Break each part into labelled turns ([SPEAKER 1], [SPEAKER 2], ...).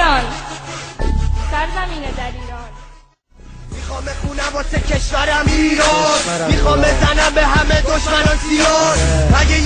[SPEAKER 1] ایران. سرزمین در ایران.
[SPEAKER 2] می‌خوام بخونم واسه کشورم ایران. می‌خوام بزنم به همه دشمنان سیان اگه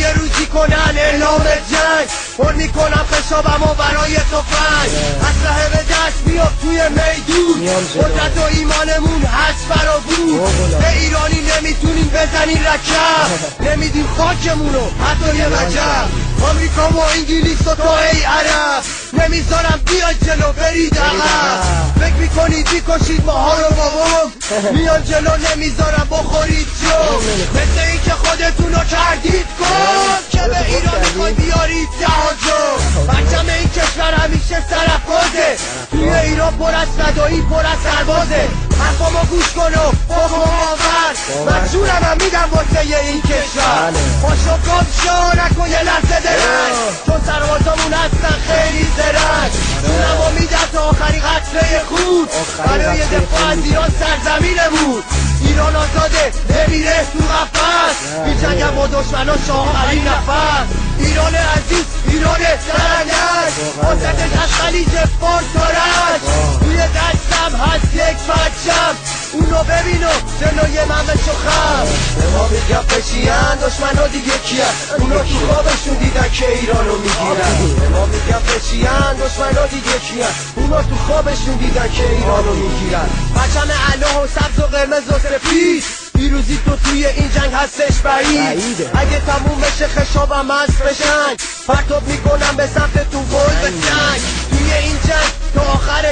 [SPEAKER 2] جنگ پر می‌کنم خشابم و برای تفنگ اسلحه به دست میاب توی میدون. قدرت و ایمانمون هست برا بود. به ایرانی نمی‌تونیم بزنین رکب. نمیدیم خاکمونو. حتی یه وجب آمریکا و انگلیس و تو ای عرب. نمی‌ذارم بیاد جلو برید عقب. فکر می‌کنید بیکشید ماها رو بابام. میان جلو نمی‌ذارم بخورید جو مثل این که خودتون رو کردید کن که به سرفازه توی ایران پر از فدایی پر از سربازه. حرفامو گوش کن و بابا باور مجبورم هم میدم واسه این کشور. پاشو کام شو نکن یه لحظه درنگ چون سربازامون هستن خیلی زرنگ جونمو میدم تا آخرین قطره خود برای دفاع از ایران سرزمینمون ایران آزاده نمیره تو قفص میجنگم با دشمنان آخرین نفس. ایران عزیز ایران سرنگ واسطش از خلیج فارس رنج توی دستم هست یک بچم اونو ببینو جلوی من به خم به ما میگم دشمن ها دیگه کیان اونو تو خوابشون دیدن که ایرانو می‌گیرن به ما میگم دشمن ها دیگه کیان اونا تو خوابشون دیدن که ایرانو می‌گیرن بچم اله و سبز و قرمز و سفید پیروزی تو توی این جنگ هستش بعید اگه تموم بشه خشابم از بشنگ پرتاب می‌کنم به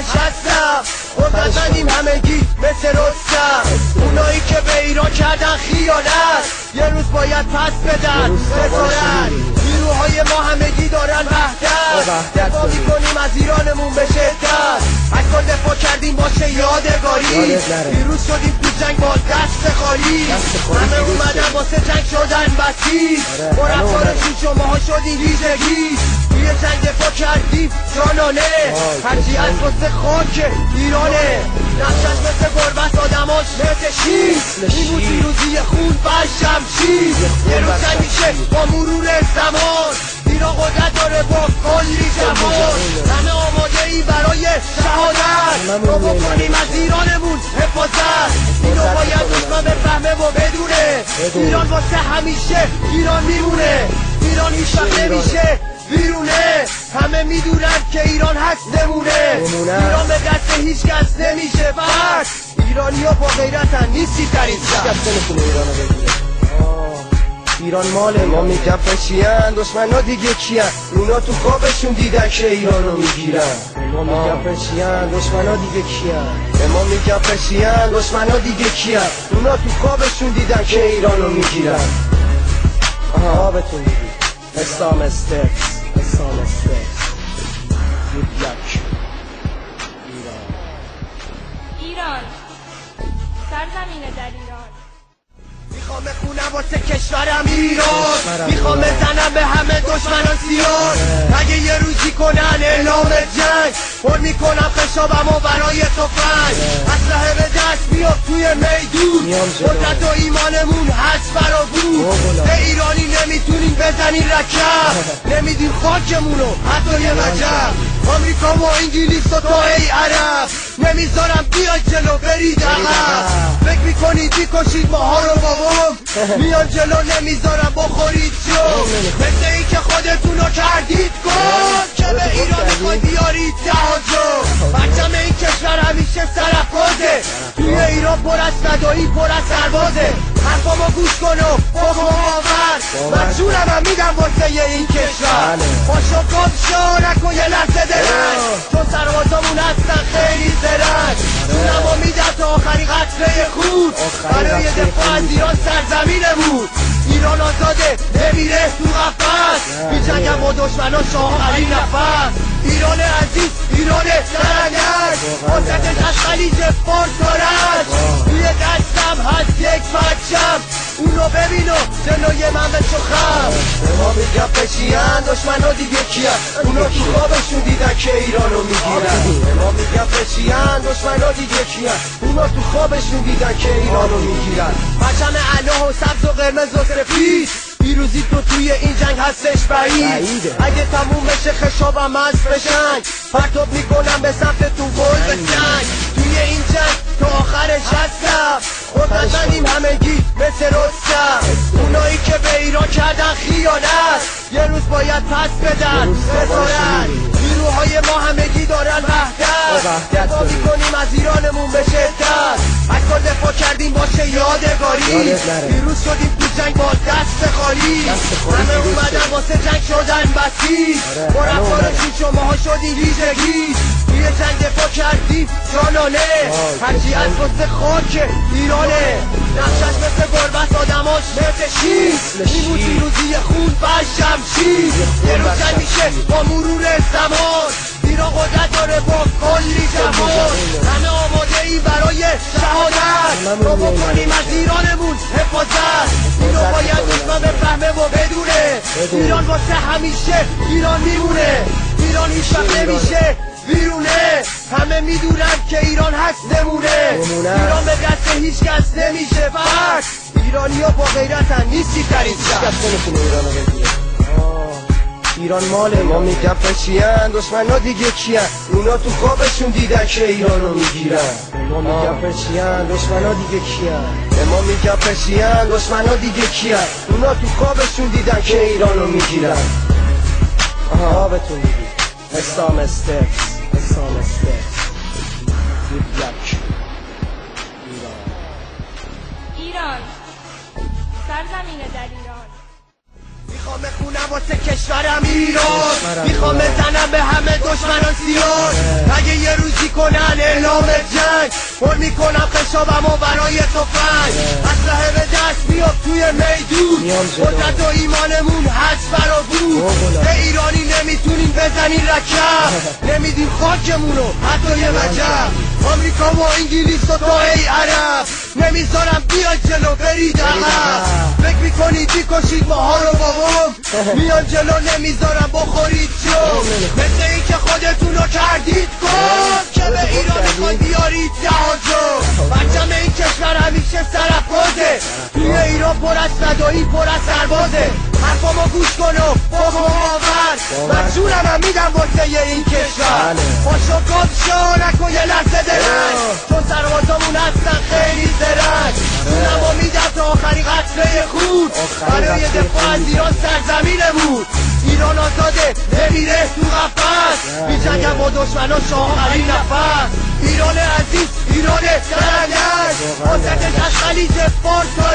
[SPEAKER 2] آخرش هستم قدرت زنیم همگی مثل رستم. اونایی که به ایران کردن خیانت یه روز باید پس بدن. بذارن. نیروهای ما همگی دارن وحدت دفاع می‌کنیم از ایرانمون به شدت از کل دفاع کردیم باشه یادگاری. پیروز شدیم تو جنگ با دست خالی. همه اومدن واسه جنگ شدن بسی. با رفتارشون شماها شدین ریزگی توی جنگ کردیم جانانه هرچی از واسه خاک ایرانه. نقشش مثل گربت آدماش مثل شیر این بود پیروزی خون بر شمشیر یه روز میشه با مرور زمان. ایران قدرت داره با کلی جوان همه آماده ای برای شهادت. رو بکنیم از ایرانمون حفاظت. اینو باید دشمن بفهمه و بدونه. ایران واسه همیشه ایران میمونه. ایران هیچ وقت نمیشه بیرونه. همه می‌دونن که ایران هست نمونه. ایران به دست هیچ کس نمیشه. فرد ایرانی ها با غیرتن نیستی در این ایران مال ما میگم پشیان دشمن ها دیگه کیان؟ اونا تو خوابشون دیدن که ایرانو می‌گیرن. ما میگم پشیان دشمن ها دیگه کیان؟ ما میگم پشیان دشمن ها دیگه کیان؟ اونا تو خوابشون دیدن که ایرانو می‌گیرن. آها. خوابتون میگی حسام استکس یک. ایران.
[SPEAKER 1] ایران. سرزمین در ایران.
[SPEAKER 2] می‌خوام بخونم واسه کشورم ایران. می‌خوام بزنم به همه دشمنان سیان اگه یه روزی کنن اعلام جنگ. پر می‌کنم خشابم و برای تفنگ اسلحه به دست میاب توی میدون. قدرت و ایمانمون هست برا بود به ایرانی نمی‌تونیم بزنین رکب نمیدیم خاکمونو. حتی یه وجب آمریکا و انگلیس و تو ای عرب. نمی‌ذارم بیاد جلو برید عقب. فکر می‌کنید بیکشید ماها رو بابام میان جلو نمی‌ذارم بخورید جو مثل این که خودتون رو کردید کن. که به ایران می‌خوای بیارید تهاجم بچم این کشور همیشه سرفازه توی ایران پر از فدایی پر از سربازه. حرفامو گوش کن و بابا باور مجبورم هم میدم واسه این کشور. پاشو کام شو نکن یه لحظه درنگ چون سربازامون هستن برای دفاع از ایران سرزمینمون ایران آزاده. نمیره تو قفص میجنگم با دشمنان آخرین نفس. ایران عزیز ایران سرنگ واسطش از خلیج فارس رنج توی دستم هست یک بچم اونو ببینو جلوی من به خم. به ما میگم پشیان دشمن ها دیگه کیان. اونا تو خوابشون دیدن که ایرانو می‌گیرن. به ما میگم پشیان دشمن ها دیگه کیان. اونا تو خوابشون دیدن که ایرانو می‌گیرن. بچم اله و سبز و قرمز و سفید. پیروزی تو توی این جنگ هستش بعید. اگه تموم بشه خشابم از بشنگ. پرتاب می‌کنم به سمت تو گل به سنگ توی این جنگ تا آخرش هستم. قدرتمندیم همگی مثل رستم اونایی که به ایران کردن خیانت. یه روز باید پس بدن. بذارن. نیروهای ما همگی دارن وحدت. دفاع. می‌کنیم از ایرانمون به شدت. از کل دفاع کردیم باشه یادگاری. پیروز شدیم تو جنگ با دست خالی. همه اومدن. واسه جنگ شدن بسیج
[SPEAKER 3] آره،
[SPEAKER 2] با رفتار شماها شدیم ویژگی توی جنگ دفاع کردیم جانانه. هرچی از واسه خاک ایرانه. نقشش مثل گربت آدماش مثل شیر این. پیروزی خون بر شمشیر یه روز میشه با مرور زمان. ایران قدرت داره با کلی جوان همه آماده ای برای شهادت. ما
[SPEAKER 3] میایم
[SPEAKER 2] بکنیم از ایرانمون حفاظت. اینو باید. دوستان بفهمه و بدونه. ایران واسه همیشه ایران میمونه. ایران هیچ. نمیشه بیرونه. همه می‌دونن که ایران هست نمونه. ایران هیچ کس نمیشه فرق ایرانی ها با غیرتن. نیستی در این شهر
[SPEAKER 3] کس نمی‌تونه آه. ایران مال
[SPEAKER 2] ما میگن پشیان دشمن ها دیگه کیان؟ اونا تو خوابشون دیدن که ایرانو می‌گیرن.
[SPEAKER 3] ما میگم پرچیان دشمن ها دیگه کیان؟
[SPEAKER 2] ما میگن پشیان دشمن ها دیگه کیان؟ اونا تو خوابشون دیدن که ایرانو می‌گیرن.
[SPEAKER 3] آها بهتون میگی حسام استرس
[SPEAKER 1] ایران. سرزمین در ایران.
[SPEAKER 2] می‌خوام بخونم واسه کشورم ایران. می‌خوام. بزنم به همه دشمنان سیان اگه یه روزی کنن اعلام جنگ. پر می‌کنم و برای تفنگ اسلحه به دست بیاب توی میدون. قدرت و ایمانمون هست برا بود. به ایرانی نمی‌تونین بزنین رکب. نمیدین خاکمونو. حتی یه وجب آمریکا و انگلیس و تو ای عرب. نمی‌ذارم بیاد جلو برید عقب. فکر می‌کنید بیکشید ماها رو بابام؟ میان جلو نمی‌ذارم بخورید جو مثل این که خودتون رو کردید گم که به ایران می‌خوای بیارید جهاجو بچم این کشور همیشه سرفازه توی ایران پر از فدایی پر از سربازه. حرفامو گوش کن و بابا باور. من جونم هم میدم واسه این کشور.
[SPEAKER 3] بله.
[SPEAKER 2] پاشو گم شو نکن یه لحظه درنگ چون سربازامون هستن خیلی زرنگ جونمو میدم تا آخرین قطره
[SPEAKER 3] آخرین
[SPEAKER 2] برای دفاع از. ایران سرزمینمون ایران آزاده. نمیره تو قفس. میجنگم با دشمناش آخرین نفس. ایران عزیز ایران سرنگش واسطش از خلیج فارس تا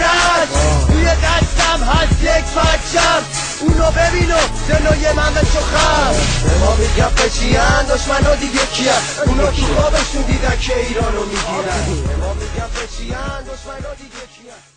[SPEAKER 2] اونو ببین و جلوی من خم. به ما میگم پشیان دشمن ها دیگه کیان. اونا تو خوابشون دیدن که ایرانو می‌گیرن. به ما میگم پشیان دشمن ها دیگه